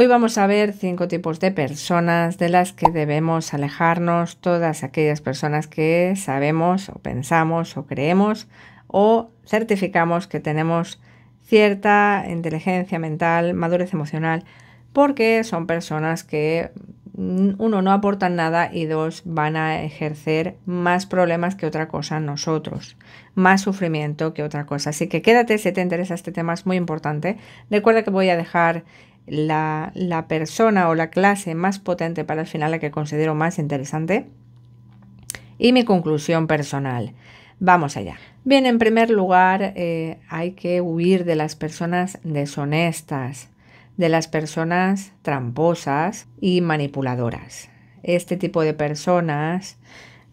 Hoy vamos a ver cinco tipos de personas de las que debemos alejarnos, todas aquellas personas que sabemos o pensamos o creemos o certificamos que tenemos cierta inteligencia mental, madurez emocional, porque son personas que mm, uno no aportan nada y dos van a ejercer más problemas que otra cosa nosotros, más sufrimiento que otra cosa. Así que quédate si te interesa este tema, es muy importante. Recuerda que voy a dejar la, persona o la clase más potente para el final, la que considero más interesante. Y mi conclusión personal. Vamos allá. Bien, en primer lugar, eh, hay que huir de las personas deshonestas, de las personas tramposas y manipuladoras. Este tipo de personas,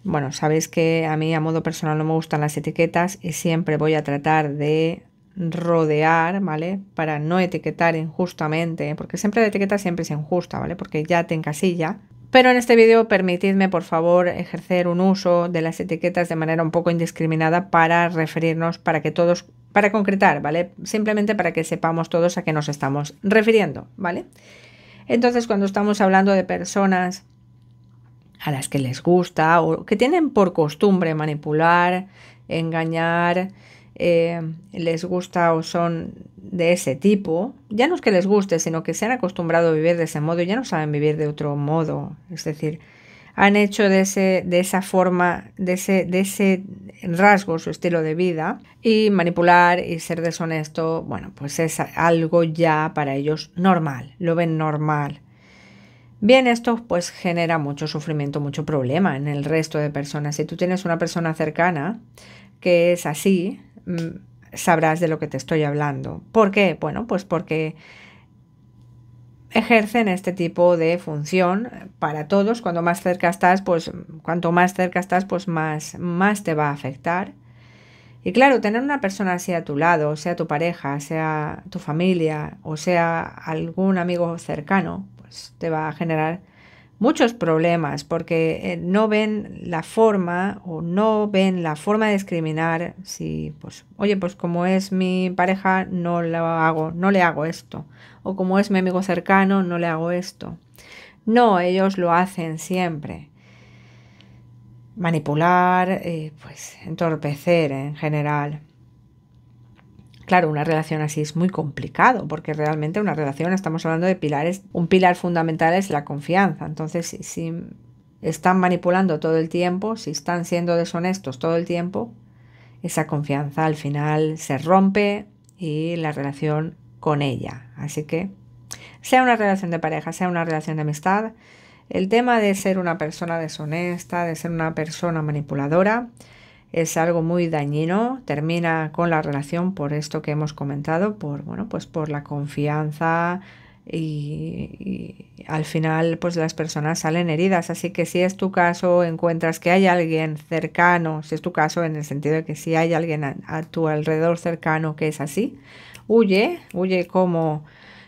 bueno, sabéis que a mí a modo personal no me gustan las etiquetas y siempre voy a tratar de rodear, ¿vale? Para no etiquetar injustamente, porque siempre la etiqueta siempre es injusta, ¿vale? Porque ya te encasilla. Pero en este vídeo permitidme, por favor, ejercer un uso de las etiquetas de manera un poco indiscriminada para referirnos, para que todos, para concretar, ¿vale? Simplemente para que sepamos todos a qué nos estamos refiriendo, ¿vale? Entonces, cuando estamos hablando de personas a las que les gusta o que tienen por costumbre manipular, engañar, eh, les gusta o son de ese tipo, ya no es que les guste, sino que se han acostumbrado a vivir de ese modo y ya no saben vivir de otro modo. Es decir, han hecho de, ese, de esa forma, de ese, de ese rasgo su estilo de vida y manipular y ser deshonesto, bueno, pues es algo ya para ellos normal, lo ven normal. Bien, esto pues genera mucho sufrimiento, mucho problema en el resto de personas. Si tú tienes una persona cercana que es así, sabrás de lo que te estoy hablando. ¿Por qué? Bueno, pues porque ejercen este tipo de función para todos. Cuando más cerca estás, pues cuanto más cerca estás, pues más, más te va a afectar. Y claro, tener una persona así a tu lado, sea tu pareja, sea tu familia o sea algún amigo cercano, pues te va a generar muchos problemas porque eh, no ven la forma o no ven la forma de discriminar si pues oye pues como es mi pareja no lo hago no le hago esto. O como es mi amigo cercano no le hago esto no ellos lo hacen siempre. Manipular eh, pues entorpecer en general Claro, una relación así es muy complicado, porque realmente una relación, estamos hablando de pilares, un pilar fundamental es la confianza. Entonces, si, están manipulando todo el tiempo, si están siendo deshonestos todo el tiempo, esa confianza al final se rompe y la relación con ella. Así que, sea una relación de pareja, sea una relación de amistad, el tema de ser una persona deshonesta, de ser una persona manipuladora, es algo muy dañino, termina con la relación por esto que hemos comentado, por bueno, pues por la confianza y, al final pues las personas salen heridas, así que si es tu caso, encuentras que hay alguien cercano, si es tu caso en el sentido de que si hay alguien a tu alrededor cercano que es así, huye, huye como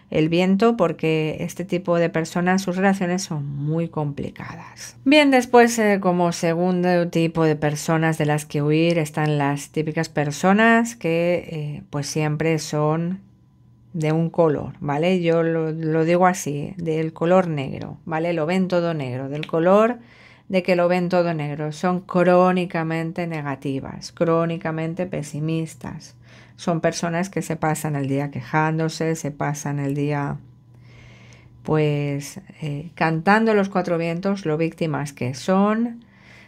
el viento porque este tipo de personas, sus relaciones son muy complicadas. Bien, después eh, como segundo tipo de personas de las que huir están las típicas personas que eh, pues siempre son de un color, ¿vale? Yo lo, lo digo así, del color negro, ¿vale? Lo ven todo negro, del color de que lo ven todo negro. Son crónicamente negativas, crónicamente pesimistas son personas que se pasan el día quejándose, se pasan el día pues eh, cantando los cuatro vientos lo víctimas que son.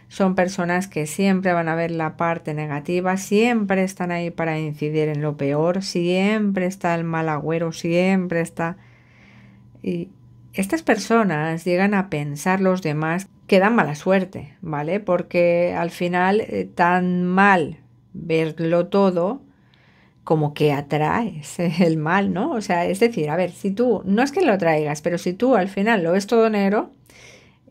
Son personas que siempre van a ver la parte negativa, siempre están ahí para incidir en lo peor, siempre está el mal agüero, siempre está... Y estas personas llegan a pensar los demás que dan mala suerte, ¿vale? Porque al final eh, tan mal verlo todo, como que atraes el mal, ¿no? O sea, es decir, a ver, si tú, no es que lo traigas, pero si tú al final lo ves todo negro,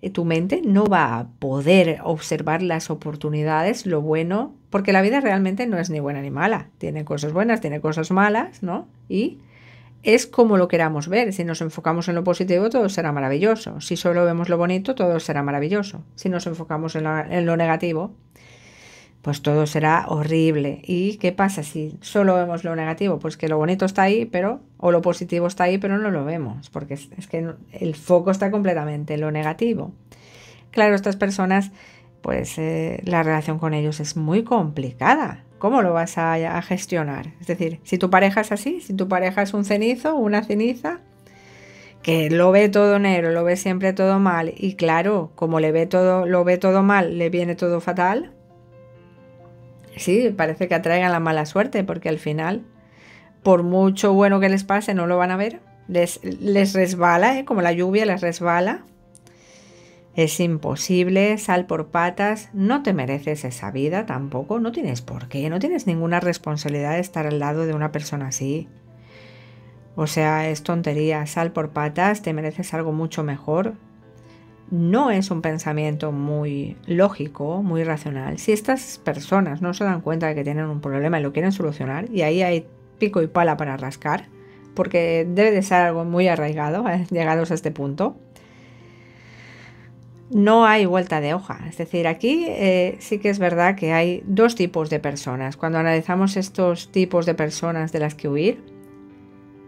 eh, tu mente no va a poder observar las oportunidades, lo bueno, porque la vida realmente no es ni buena ni mala, tiene cosas buenas, tiene cosas malas, ¿no? Y es como lo queramos ver, si nos enfocamos en lo positivo todo será maravilloso, si solo vemos lo bonito todo será maravilloso, si nos enfocamos en, en lo negativo, pues todo será horrible. ¿Y qué pasa si solo vemos lo negativo? Pues que lo bonito está ahí, pero, o lo positivo está ahí, pero no lo vemos, porque es, que el foco está completamente en lo negativo. Claro, estas personas, pues eh, la relación con ellos es muy complicada. ¿Cómo lo vas a, a gestionar? Es decir, si tu pareja es así, si tu pareja es un cenizo, una ceniza, que lo ve todo negro, lo ve siempre todo mal, y claro, como le ve todo, lo ve todo mal, le viene todo fatal, sí, parece que atraigan la mala suerte, porque al final, por mucho bueno que les pase, no lo van a ver. Les, les resbala, ¿eh? como la lluvia les resbala. Es imposible, sal por patas, no te mereces esa vida tampoco, no tienes por qué, no tienes ninguna responsabilidad de estar al lado de una persona así. O sea, es tontería, sal por patas, te mereces algo mucho mejor, no es un pensamiento muy lógico, muy racional. Si estas personas no se dan cuenta de que tienen un problema y lo quieren solucionar, y ahí hay pico y pala para rascar, porque debe de ser algo muy arraigado, eh, llegados a este punto, no hay vuelta de hoja. Es decir, aquí eh, sí que es verdad que hay dos tipos de personas. Cuando analizamos estos tipos de personas de las que huir,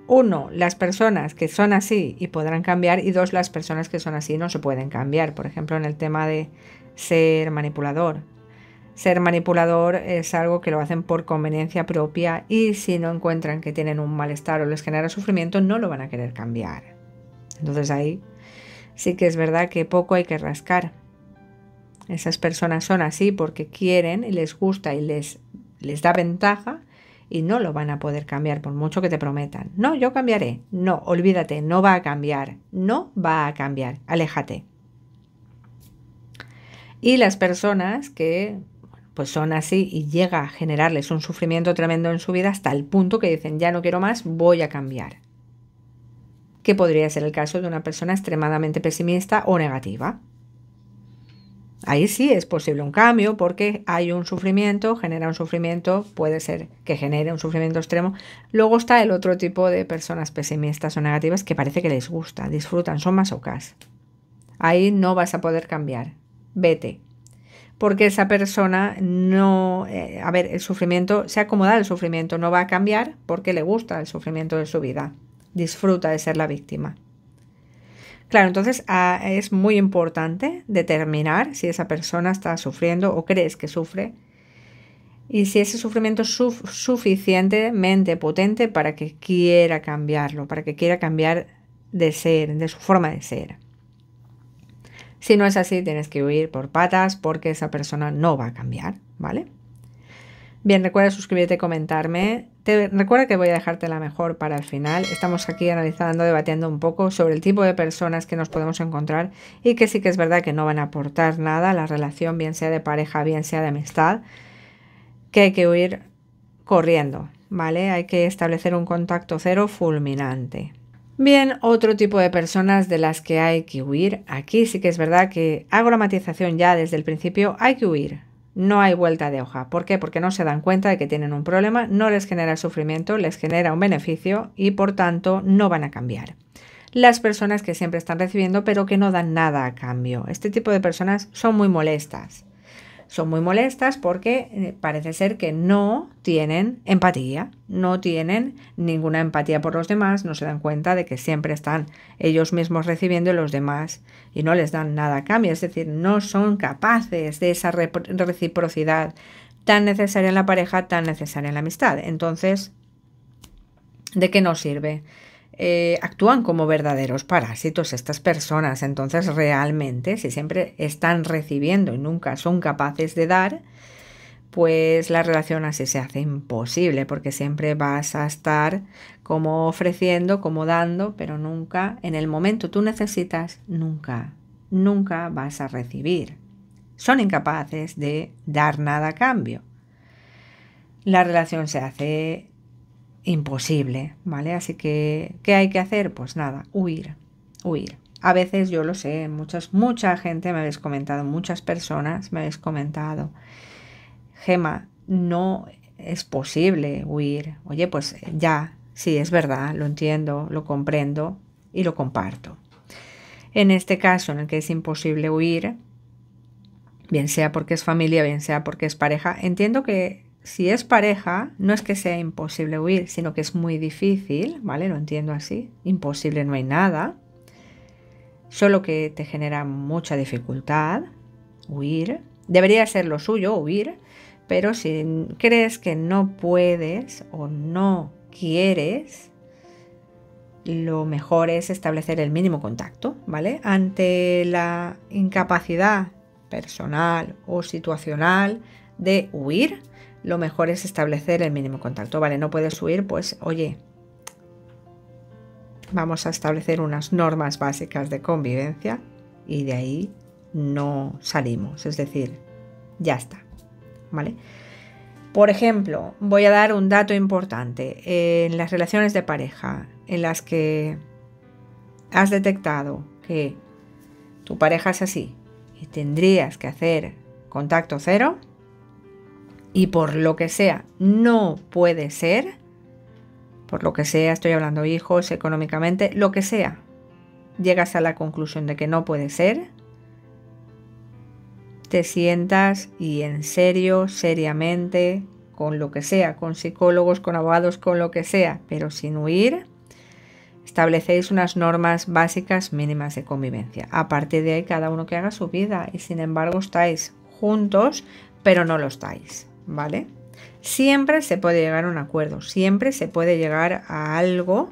uno, las personas que son así y podrán cambiar y dos, las personas que son así no se pueden cambiar. Por ejemplo, en el tema de ser manipulador. Ser manipulador es algo que lo hacen por conveniencia propia y si no encuentran que tienen un malestar o les genera sufrimiento, no lo van a querer cambiar. Entonces ahí sí que es verdad que poco hay que rascar. Esas personas son así porque quieren y les gusta y les, les da ventaja y no lo van a poder cambiar por mucho que te prometan. No, yo cambiaré. No, olvídate, no va a cambiar. No va a cambiar. Aléjate. Y las personas que pues son así y llega a generarles un sufrimiento tremendo en su vida hasta el punto que dicen ya no quiero más, voy a cambiar. Que podría ser el caso de una persona extremadamente pesimista o negativa. Ahí sí es posible un cambio porque hay un sufrimiento, genera un sufrimiento, puede ser que genere un sufrimiento extremo. Luego está el otro tipo de personas pesimistas o negativas que parece que les gusta, disfrutan, son masocas. Ahí no vas a poder cambiar. Vete. Porque esa persona no, eh, a ver, el sufrimiento, se acomoda al sufrimiento, no va a cambiar porque le gusta el sufrimiento de su vida. Disfruta de ser la víctima. Claro, entonces ah, es muy importante determinar si esa persona está sufriendo o crees que sufre y si ese sufrimiento es suficientemente potente para que quiera cambiarlo, para que quiera cambiar de ser, de su forma de ser. Si no es así, tienes que huir por patas porque esa persona no va a cambiar, ¿vale? Bien, recuerda suscribirte comentarme. Recuerda que voy a dejarte la mejor para el final. Estamos aquí analizando, debatiendo un poco sobre el tipo de personas que nos podemos encontrar y que sí que es verdad que no van a aportar nada a la relación, bien sea de pareja, bien sea de amistad, que hay que huir corriendo, ¿vale? Hay que establecer un contacto cero fulminante. Bien, otro tipo de personas de las que hay que huir. Aquí sí que es verdad que hago la matización ya desde el principio, hay que huir no hay vuelta de hoja. ¿Por qué? Porque no se dan cuenta de que tienen un problema, no les genera sufrimiento, les genera un beneficio y por tanto no van a cambiar. Las personas que siempre están recibiendo pero que no dan nada a cambio. Este tipo de personas son muy molestas son muy molestas porque eh, parece ser que no tienen empatía, no tienen ninguna empatía por los demás, no se dan cuenta de que siempre están ellos mismos recibiendo y los demás y no les dan nada a cambio, es decir, no son capaces de esa reciprocidad tan necesaria en la pareja, tan necesaria en la amistad. Entonces, ¿de qué nos sirve? Eh, actúan como verdaderos parásitos estas personas. Entonces, realmente, si siempre están recibiendo y nunca son capaces de dar, pues la relación así se hace imposible, porque siempre vas a estar como ofreciendo, como dando, pero nunca, en el momento tú necesitas, nunca, nunca vas a recibir. Son incapaces de dar nada a cambio. La relación se hace imposible, ¿vale? Así que, ¿qué hay que hacer? Pues nada, huir, huir. A veces yo lo sé, muchas, mucha gente me habéis comentado, muchas personas me habéis comentado, Gema, no es posible huir. Oye, pues ya, sí, es verdad, lo entiendo, lo comprendo y lo comparto. En este caso en el que es imposible huir, bien sea porque es familia, bien sea porque es pareja. Entiendo que si es pareja, no es que sea imposible huir, sino que es muy difícil, ¿vale? Lo entiendo así. Imposible no hay nada. Solo que te genera mucha dificultad huir. Debería ser lo suyo, huir. Pero si crees que no puedes o no quieres, lo mejor es establecer el mínimo contacto, ¿vale? Ante la incapacidad personal o situacional de huir, lo mejor es establecer el mínimo contacto, ¿vale? No puedes huir, pues oye, vamos a establecer unas normas básicas de convivencia y de ahí no salimos, es decir, ya está, ¿vale? Por ejemplo, voy a dar un dato importante. En las relaciones de pareja en las que has detectado que tu pareja es así y tendrías que hacer contacto cero y por lo que sea no puede ser, por lo que sea, estoy hablando hijos, económicamente, lo que sea, llegas a la conclusión de que no puede ser, te sientas y en serio, seriamente, con lo que sea, con psicólogos, con abogados, con lo que sea, pero sin huir, establecéis unas normas básicas mínimas de convivencia. A partir de ahí, cada uno que haga su vida y sin embargo estáis juntos, pero no lo estáis, ¿vale? Siempre se puede llegar a un acuerdo, siempre se puede llegar a algo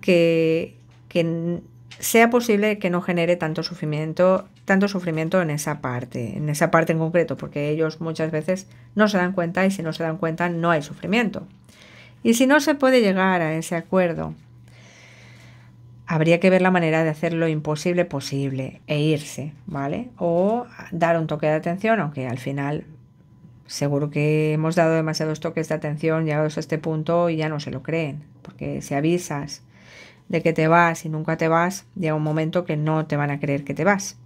que, que sea posible que no genere tanto sufrimiento, tanto sufrimiento en esa parte, en esa parte en concreto, porque ellos muchas veces no se dan cuenta y si no se dan cuenta no hay sufrimiento. Y si no se puede llegar a ese acuerdo, habría que ver la manera de hacer lo imposible posible e irse, ¿vale? O dar un toque de atención, aunque al final seguro que hemos dado demasiados toques de atención llegados a este punto y ya no se lo creen, porque si avisas de que te vas y nunca te vas, llega un momento que no te van a creer que te vas.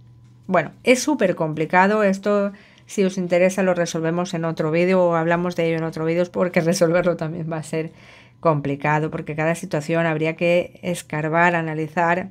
Bueno, es súper complicado esto. Si os interesa lo resolvemos en otro vídeo o hablamos de ello en otro vídeo porque resolverlo también va a ser complicado porque cada situación habría que escarbar, analizar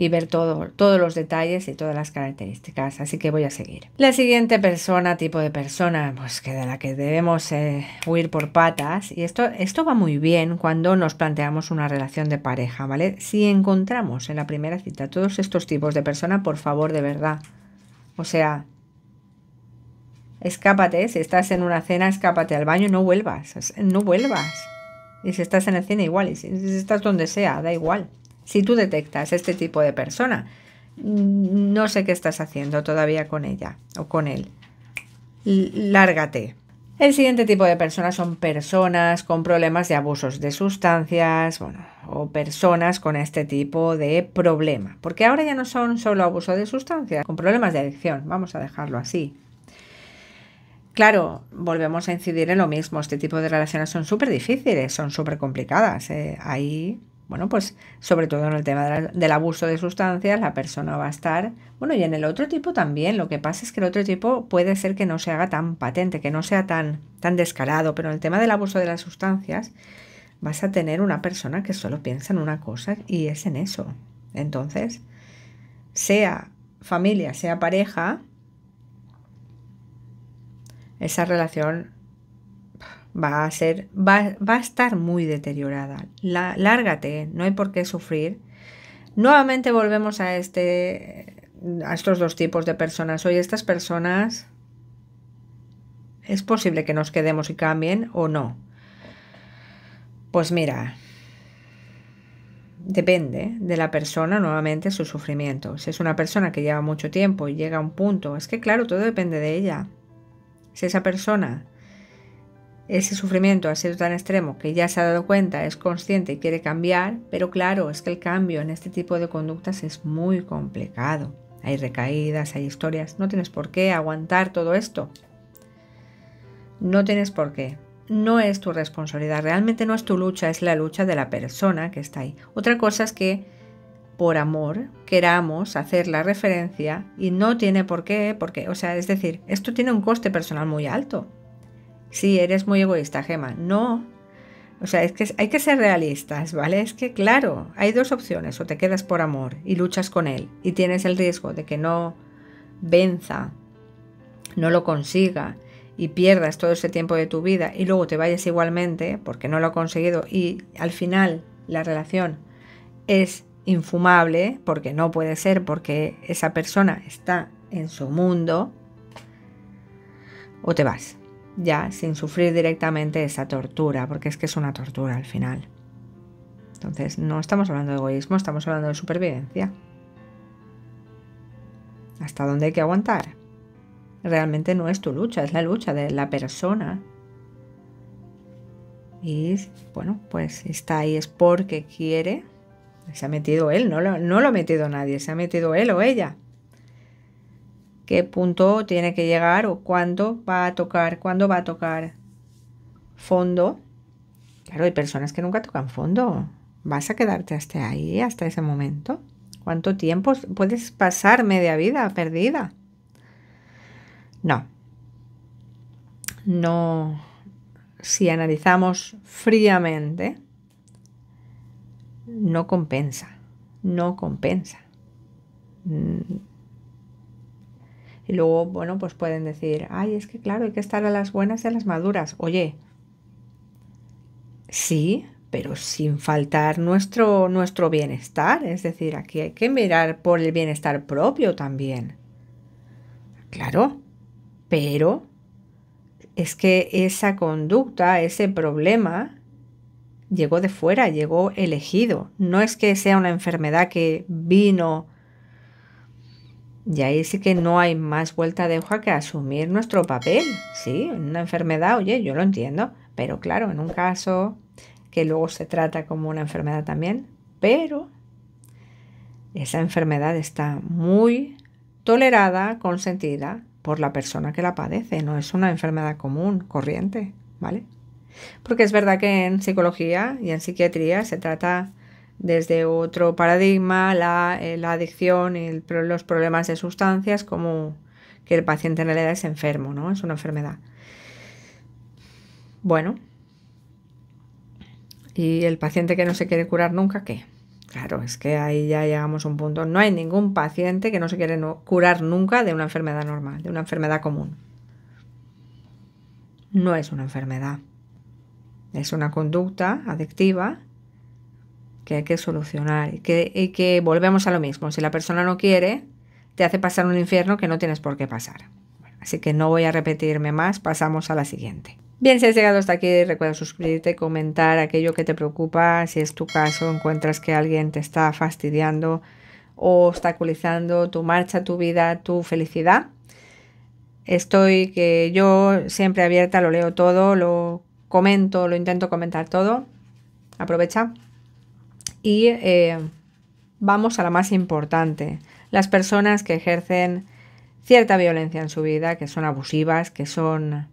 y ver todo, todos los detalles y todas las características. Así que voy a seguir. La siguiente persona, tipo de persona, pues que de la que debemos eh, huir por patas. Y esto, esto va muy bien cuando nos planteamos una relación de pareja, ¿vale? Si encontramos en la primera cita todos estos tipos de persona, por favor, de verdad. O sea, escápate. Si estás en una cena, escápate al baño, no vuelvas. No vuelvas. Y si estás en el cine, igual. Y si estás donde sea, da igual. Si tú detectas este tipo de persona, no sé qué estás haciendo todavía con ella o con él. Lárgate. El siguiente tipo de personas son personas con problemas de abusos de sustancias, bueno, o personas con este tipo de problema, porque ahora ya no son solo abuso de sustancias, con problemas de adicción, vamos a dejarlo así. Claro, volvemos a incidir en lo mismo, este tipo de relaciones son súper difíciles, son súper complicadas. ¿eh? Ahí bueno, pues sobre todo en el tema del abuso de sustancias, la persona va a estar, bueno, y en el otro tipo también, lo que pasa es que el otro tipo puede ser que no se haga tan patente, que no sea tan, tan descarado, pero en el tema del abuso de las sustancias vas a tener una persona que solo piensa en una cosa y es en eso. Entonces, sea familia, sea pareja, esa relación va a ser, va, va a estar muy deteriorada. Lárgate, no hay por qué sufrir. Nuevamente volvemos a este, a estos dos tipos de personas. Hoy estas personas es posible que nos quedemos y cambien o no. Pues mira, depende de la persona, nuevamente, su sufrimiento. Si es una persona que lleva mucho tiempo y llega a un punto, es que claro, todo depende de ella. Si esa persona ese sufrimiento ha sido tan extremo que ya se ha dado cuenta, es consciente y quiere cambiar, pero claro, es que el cambio en este tipo de conductas es muy complicado. Hay recaídas, hay historias, no tienes por qué aguantar todo esto. No tienes por qué. No es tu responsabilidad, realmente no es tu lucha, es la lucha de la persona que está ahí. Otra cosa es que por amor queramos hacer la referencia y no tiene por qué, porque, o sea, es decir, esto tiene un coste personal muy alto. Sí, eres muy egoísta, Gema. No. O sea, es que hay que ser realistas, ¿vale? Es que, claro, hay dos opciones. O te quedas por amor y luchas con él y tienes el riesgo de que no, venza, no lo consiga y pierdas todo ese tiempo de tu vida y luego te vayas igualmente porque no lo ha conseguido y al final la relación es infumable porque no puede ser porque esa persona está en su mundo o te vas ya sin sufrir directamente esa tortura porque es que es una tortura al final. Entonces no estamos hablando de egoísmo, estamos hablando de supervivencia. ¿Hasta dónde hay que aguantar? Realmente no es tu lucha, es la lucha de la persona. Y bueno, pues está ahí es porque quiere. Se ha metido él, no lo, no lo ha metido nadie, se ha metido él o ella. ¿Qué punto tiene que llegar o cuándo va a tocar, cuándo va a tocar fondo? Claro, hay personas que nunca tocan fondo. ¿Vas a quedarte hasta ahí, hasta ese momento? ¿Cuánto tiempo puedes pasar media vida perdida? No. No. Si analizamos fríamente, no compensa. No compensa. Y luego, bueno, pues pueden decir, ay, es que claro, hay que estar a las buenas y a las maduras. Oye, sí, pero sin faltar nuestro, nuestro bienestar. Es decir, aquí hay que mirar por el bienestar propio también. Claro, pero es que esa conducta, ese problema, llegó de fuera, llegó elegido. No es que sea una enfermedad que vino. Y ahí sí que no hay más vuelta de hoja que asumir nuestro papel. Sí, una enfermedad, oye, yo lo entiendo. Pero claro, en un caso que luego se trata como una enfermedad también, pero esa enfermedad está muy tolerada, consentida por la persona que la padece, no es una enfermedad común, corriente, ¿vale? Porque es verdad que en psicología y en psiquiatría se trata desde otro paradigma la, eh, adicción y los problemas de sustancias como que el paciente en realidad es enfermo, ¿no? Es una enfermedad. Bueno, y el paciente que no se quiere curar nunca, ¿qué? Claro, es que ahí ya llegamos a un punto. No hay ningún paciente que no se quiere curar nunca de una enfermedad normal, de una enfermedad común. No es una enfermedad. Es una conducta adictiva que hay que solucionar y que, y que volvemos a lo mismo. Si la persona no quiere, te hace pasar un infierno que no tienes por qué pasar. Así que no voy a repetirme más, pasamos a la siguiente. Bien, si has llegado hasta aquí, recuerda suscribirte, comentar aquello que te preocupa. Si es tu caso, encuentras que alguien te está fastidiando o obstaculizando tu marcha, tu vida, tu felicidad. Estoy que yo siempre abierta, lo leo todo, lo comento, lo intento comentar todo. Aprovecha. Y eh, vamos a la más importante. Las personas que ejercen cierta violencia en su vida, que son abusivas, que son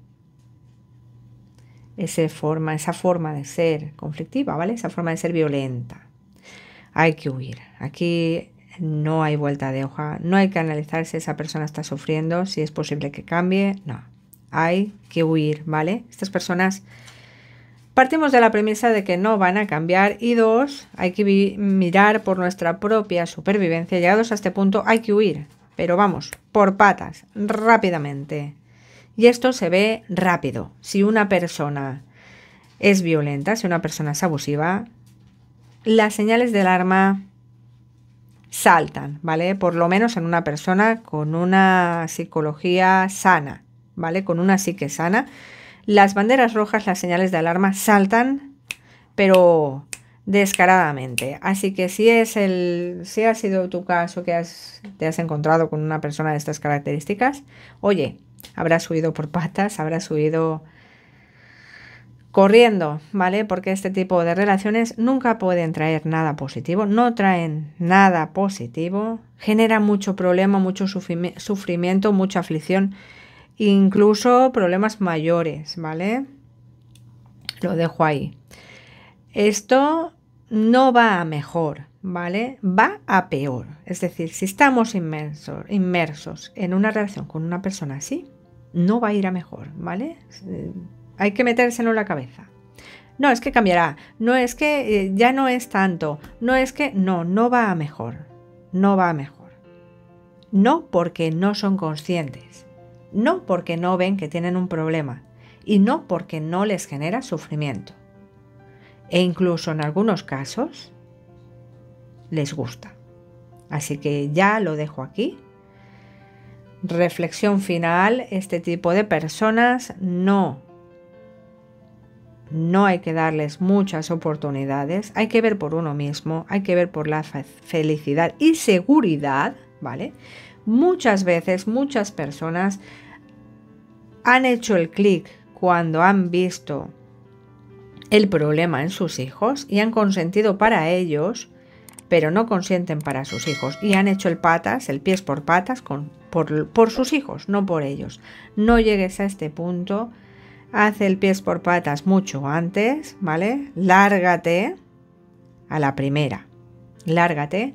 esa forma, esa forma de ser conflictiva, ¿vale? Esa forma de ser violenta. Hay que huir. Aquí no hay vuelta de hoja. No hay que analizar si esa persona está sufriendo, si es posible que cambie. No. Hay que huir, ¿vale? Estas personas partimos de la premisa de que no van a cambiar y dos, hay que mirar por nuestra propia supervivencia. Llegados a este punto hay que huir, pero vamos, por patas, rápidamente. Y esto se ve rápido. Si una persona es violenta, si una persona es abusiva, las señales de alarma saltan, ¿vale? Por lo menos en una persona con una psicología sana, ¿vale? Con una psique sana. Las banderas rojas, las señales de alarma saltan, pero descaradamente. Así que si es el si ha sido tu caso que te has encontrado con una persona de estas características, oye, habrás huido por patas, habrás huido corriendo, ¿vale? Porque este tipo de relaciones nunca pueden traer nada positivo, no traen nada positivo, genera mucho problema, mucho sufrimiento, mucha aflicción, incluso problemas mayores, ¿vale? Lo dejo ahí. Esto no va a mejor, ¿vale? Va a peor. Es decir, si estamos inmersos, inmersos en una relación con una persona así, no va a ir a mejor, ¿vale? Eh, hay que metérselo en la cabeza. No, es que cambiará. No es que eh, ya no es tanto. No es que... No, no va a mejor. No va a mejor. no porque no son conscientes, no porque no ven que tienen un problema y no porque no les genera sufrimiento. E incluso en algunos casos les gusta. Así que ya lo dejo aquí. Reflexión final, este tipo de personas no no hay que darles muchas oportunidades, hay que ver por uno mismo, hay que ver por la felicidad y seguridad, ¿vale? Muchas veces, muchas personas han hecho el clic cuando han visto el problema en sus hijos y han consentido para ellos, pero no consienten para sus hijos y han hecho el patas, el pies por patas con, por, por sus hijos, no por ellos. No llegues a este punto Haz el pies por patas mucho antes, ¿vale? Lárgate a la primera. Lárgate.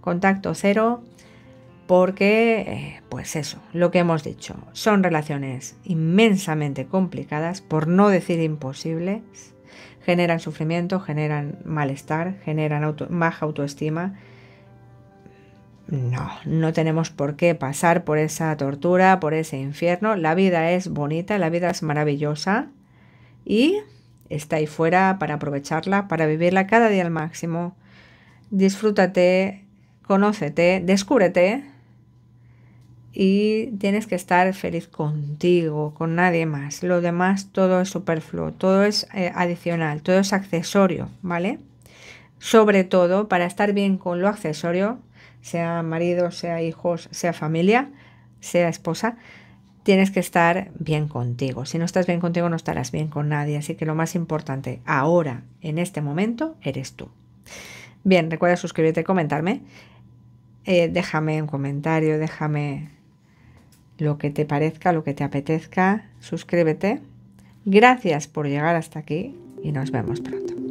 Contacto cero. Porque, eh, pues eso, lo que hemos dicho, son relaciones inmensamente complicadas, por no decir imposibles. Generan sufrimiento, generan malestar, generan baja autoestima no, no tenemos por qué pasar por esa tortura, por ese infierno. La vida es bonita, la vida es maravillosa y está ahí fuera para aprovecharla, para vivirla cada día al máximo. Disfrútate, conócete, descúbrete y tienes que estar feliz contigo, con nadie más. Lo demás todo es superfluo, todo es eh, adicional, todo es accesorio, ¿vale? Sobre todo, para estar bien con lo accesorio, sea marido, sea hijos, sea familia, sea esposa, tienes que estar bien contigo. Si no estás bien contigo, no estarás bien con nadie. Así que lo más importante ahora, en este momento, eres tú. Bien, recuerda suscribirte y comentarme. Eh, déjame un comentario, déjame lo que te parezca, lo que te apetezca. Suscríbete. Gracias por llegar hasta aquí y nos vemos pronto.